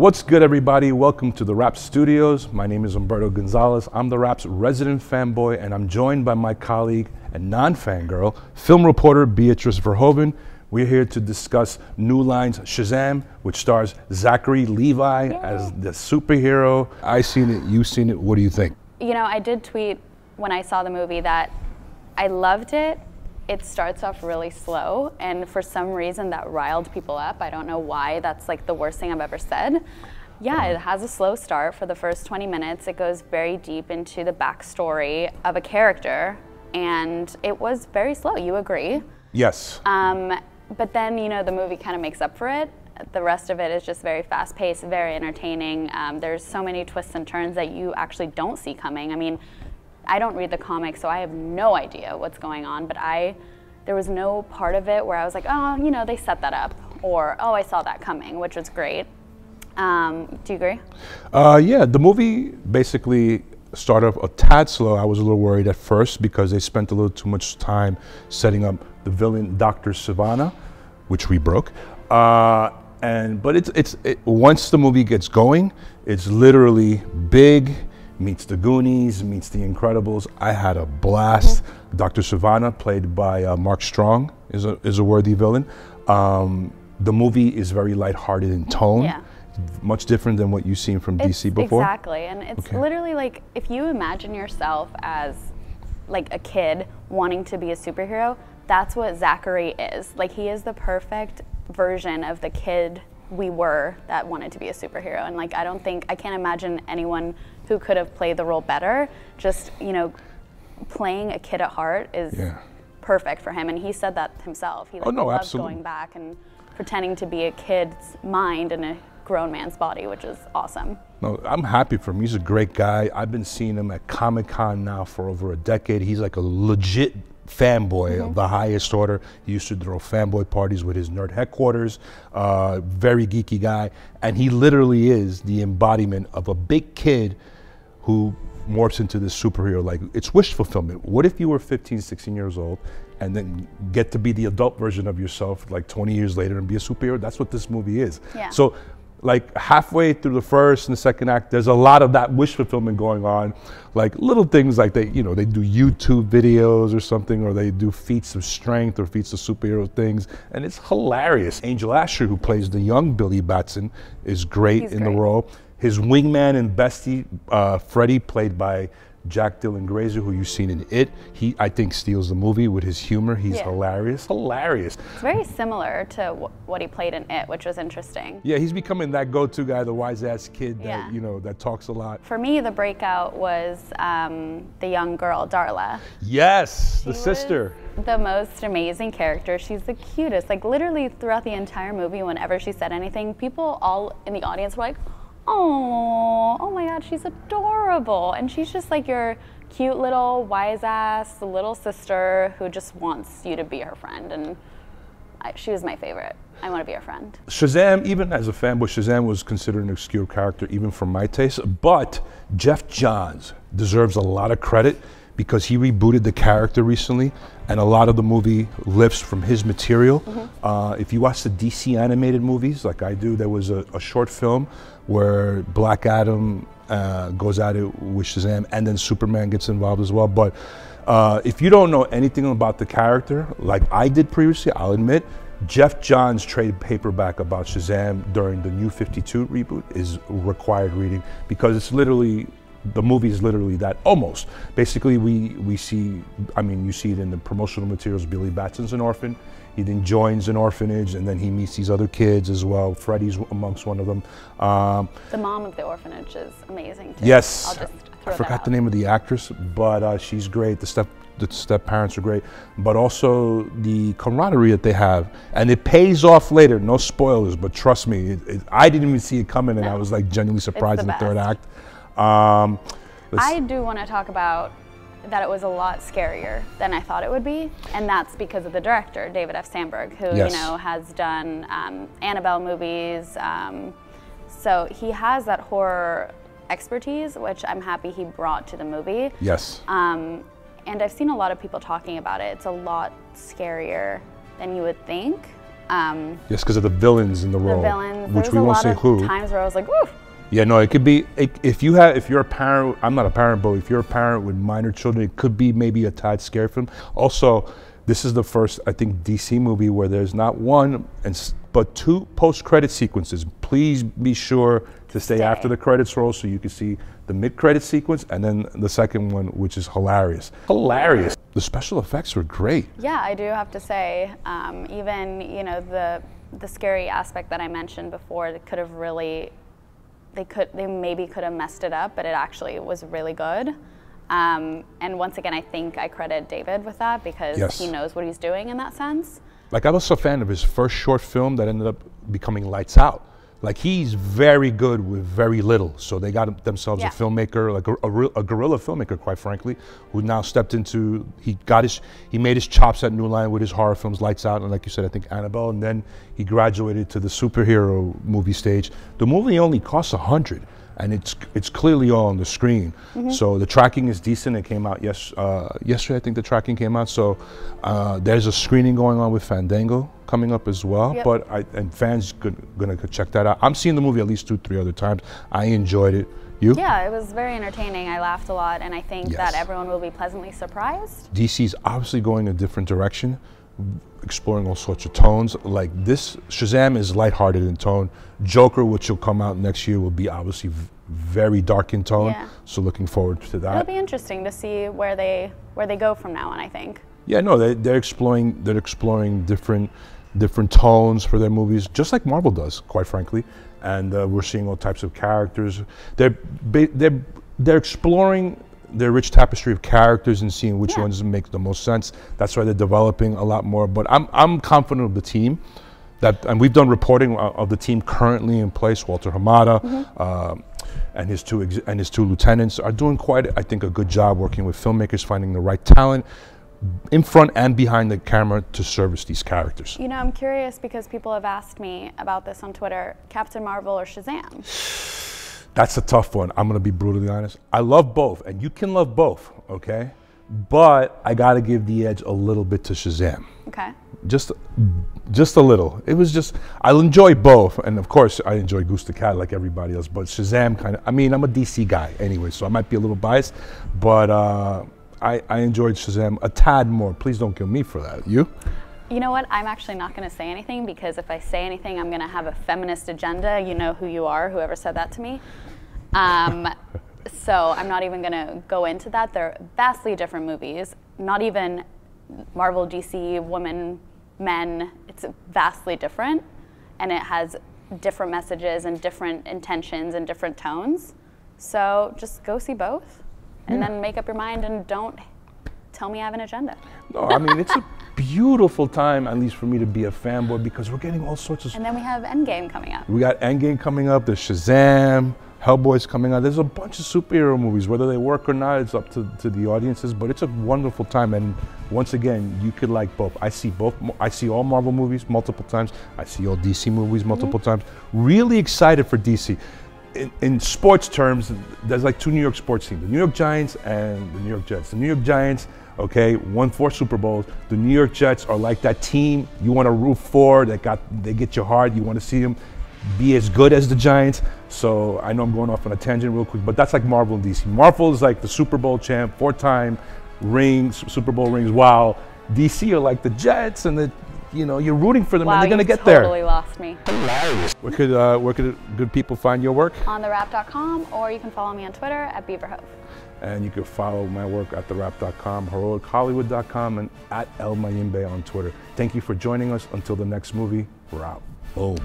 What's good, everybody? Welcome to the Wrap Studios. My name is Umberto Gonzalez. I'm the Wrap's resident fanboy, and I'm joined by my colleague and non fangirl, film reporter Beatrice Verhoeven. We're here to discuss New Line's Shazam, which stars Zachary Levi Yay. as the superhero. I seen it, you seen it. What do you think? You know, I did tweet when I saw the movie that I loved it, it starts off really slow, and for some reason that riled people up. I don't know why. That's like the worst thing I've ever said. Yeah, it has a slow start for the first 20 minutes. It goes very deep into the backstory of a character, and it was very slow. You agree? Yes. Um, but then, you know, the movie kind of makes up for it. The rest of it is just very fast paced, very entertaining. Um, there's so many twists and turns that you actually don't see coming. I mean, I don't read the comics, so I have no idea what's going on, but I, there was no part of it where I was like, oh, you know, they set that up, or oh, I saw that coming, which was great. Um, do you agree? Uh, yeah, the movie basically started off a tad slow. I was a little worried at first because they spent a little too much time setting up the villain, Dr. Sivana, which we broke. Uh, and but it's it's it, once the movie gets going, it's literally big meets the Goonies, meets the Incredibles. I had a blast. Mm-hmm. Dr. Sivana, played by uh, Mark Strong, is a, is a worthy villain. Um, the movie is very lighthearted in tone. Yeah. Much different than what you've seen from it's DC before. Exactly, and it's okay. literally like if you imagine yourself as like a kid wanting to be a superhero, that's what Zachary is. Like he is the perfect version of the kid we were that wanted to be a superhero. And like I don't think I can't imagine anyone who could have played the role better. Just, you know, playing a kid at heart is yeah. perfect for him. And he said that himself. He oh, like, oh, no, loves absolutely. going back and pretending to be a kid's mind in a grown man's body, which is awesome. No, I'm happy for him. He's a great guy. I've been seeing him at Comic Con now for over a decade. He's like a legit fanboy mm-hmm. of the highest order. He used to throw fanboy parties with his nerd headquarters. Uh, very geeky guy, and he literally is the embodiment of a big kid who morphs into this superhero. Like it's wish fulfillment. What if you were 15, 16 years old and then get to be the adult version of yourself like 20 years later and be a superhero? That's what this movie is. Yeah. So like halfway through the first and the second act, there's a lot of that wish fulfillment going on. Like little things like they, you know, they do YouTube videos or something, or they do feats of strength or feats of superhero things, and it's hilarious. Angel Asher, who plays the young Billy Batson, is great He's in great. the role. His wingman and bestie, uh, Freddie, played by Jack Dylan Grazer, who you've seen in It, he I think steals the movie with his humor. He's yeah. hilarious, hilarious. It's very similar to what he played in It, which was interesting. Yeah, he's becoming that go-to guy, the wise-ass kid that yeah. you know that talks a lot. For me, the breakout was um, the young girl Darla. Yes, she the sister. The most amazing character. She's the cutest. Like literally throughout the entire movie, whenever she said anything, people all in the audience were like oh, oh my God, she's adorable. And she's just like your cute little wise ass little sister who just wants you to be her friend. And I, she was my favorite. I want to be her friend. Shazam, even as a fanboy, Shazam was considered an obscure character, even for my taste. But Geoff Johns deserves a lot of credit because he rebooted the character recently, and a lot of the movie lifts from his material. Mm-hmm. Uh, if you watch the DC animated movies, like I do, there was a, a short film where Black Adam uh, goes at it with Shazam, and then Superman gets involved as well. But uh, if you don't know anything about the character, like I did previously, I'll admit, Geoff Johns' trade paperback about Shazam during the New 52 reboot is required reading because it's literally the movie is literally that almost. Basically, we we see. I mean, you see it in the promotional materials. Billy Batson's an orphan. He then joins an orphanage, and then he meets these other kids as well. Freddie's amongst one of them. Um, the mom of the orphanage is amazing. Too. Yes, I forgot the name of the actress, but uh, she's great. The step the step parents are great, but also the camaraderie that they have, and it pays off later. No spoilers, but trust me, it, it, I didn't even see it coming, and no. I was like genuinely surprised in the third act. Um, I do want to talk about that it was a lot scarier than I thought it would be, and that's because of the director, David F. Sandberg, who yes. you know has done um, Annabelle movies. Um, so he has that horror expertise, which I'm happy he brought to the movie. Yes. Um, and I've seen a lot of people talking about it. It's a lot scarier than you would think. Um, Just because of the villains in the the role, villains. which we a won't lot say of who. times where I was like, "Ooh." Yeah, no, it could be it, if you have if you're a parent. I'm not a parent, but if you're a parent with minor children, it could be maybe a tad scary film. Also, this is the first I think DC movie where there's not one and but two post-credit sequences. Please be sure to stay, Stay. after the credits roll so you can see the mid-credit sequence and then the second one, which is hilarious. Hilarious. The special effects were great. Yeah, I do have to say, um, even you know the the scary aspect that I mentioned before, that could have really, they could they maybe could have messed it up, but it actually was really good. Um, and once again, I think I credit David with that because Yes. he knows what he's doing in that sense. Like I was a fan of his first short film that ended up becoming Lights Out. Like he's very good with very little. So they got themselves Yeah. a filmmaker, like a, a, real- a guerrilla filmmaker, quite frankly, who now stepped into. He got his, he made his chops at New Line with his horror films, Lights Out, and like you said, I think Annabelle, and then he graduated to the superhero movie stage. The movie only costs a hundred, and it's it's clearly all on the screen. So the tracking is decent. It came out yes uh, yesterday. I think the tracking came out. So uh, there's a screening going on with Fandango coming up as well. Yep. But I, and fans gonna go check that out. I'm seeing the movie at least two, three other times. I enjoyed it. You? Yeah, it was very entertaining. I laughed a lot, and I think Yes. that everyone will be pleasantly surprised. DC's obviously going a different direction, exploring all sorts of tones. Like this, Shazam is lighthearted in tone. Joker, which will come out next year, will be obviously v- very dark in tone. Yeah. So looking forward to that. It'll be interesting to see where they where they go from now on. I think. Yeah, no, they, they're exploring they're exploring different different tones for their movies, just like Marvel does, quite frankly. And uh, we're seeing all types of characters. They're they're they're exploring their rich tapestry of characters and seeing which Yeah. ones make the most sense. That's why they're developing a lot more. But I'm I'm confident of the team. That, and we've done reporting uh, of the team currently in place. Walter Hamada um, and his two ex- and his two lieutenants are doing quite, I think, a good job working with filmmakers, finding the right talent in front and behind the camera to service these characters. You know, I'm curious because people have asked me about this on Twitter: Captain Marvel or Shazam? That's a tough one. I'm gonna be brutally honest. I love both, and you can love both, okay? But I gotta give the edge a little bit to Shazam. Okay. Just, just a little. It was just I'll enjoy both, and of course I enjoy Goose the Cat like everybody else. But Shazam kind of. I mean, I'm a DC guy anyway, so I might be a little biased, but uh, I I enjoyed Shazam a tad more. Please don't kill me for that. You? You know what? I'm actually not going to say anything because if I say anything, I'm going to have a feminist agenda. You know who you are, whoever said that to me. Um, so I'm not even going to go into that. They're vastly different movies. Not even Marvel, DC, women, men. It's vastly different. And it has different messages and different intentions and different tones. So just go see both and then make up your mind and don't tell me I have an agenda. No, I mean it's a beautiful time, at least for me to be a fanboy, because we're getting all sorts of And then we have Endgame coming up. We got Endgame coming up. There's Shazam, Hellboy's coming out. There's a bunch of superhero movies. Whether they work or not, it's up to, to the audiences. But it's a wonderful time. And once again, you could like both. I see both. I see all Marvel movies multiple times. I see all DC movies multiple mm-hmm. times. Really excited for DC. In, in sports terms, there's like two New York sports teams: the New York Giants and the New York Jets. The New York Giants, okay, won four Super Bowls. The New York Jets are like that team you want to root for. That got they get your heart. You want to see them be as good as the Giants. So I know I'm going off on a tangent real quick, but that's like Marvel and DC. Marvel is like the Super Bowl champ, four-time rings, Super Bowl rings. While DC are like the Jets, and the you know you're rooting for them, Wow, and they're gonna you get totally there. Totally lost me. Hilarious. Where could uh, where could good people find your work? On thewrap.com, or you can follow me on Twitter at BeaVerhoeven. And you can follow my work at thewrap.com, heroichollywood.com, and at El Mayimbe on Twitter. Thank you for joining us. Until the next movie, we're out. Boom.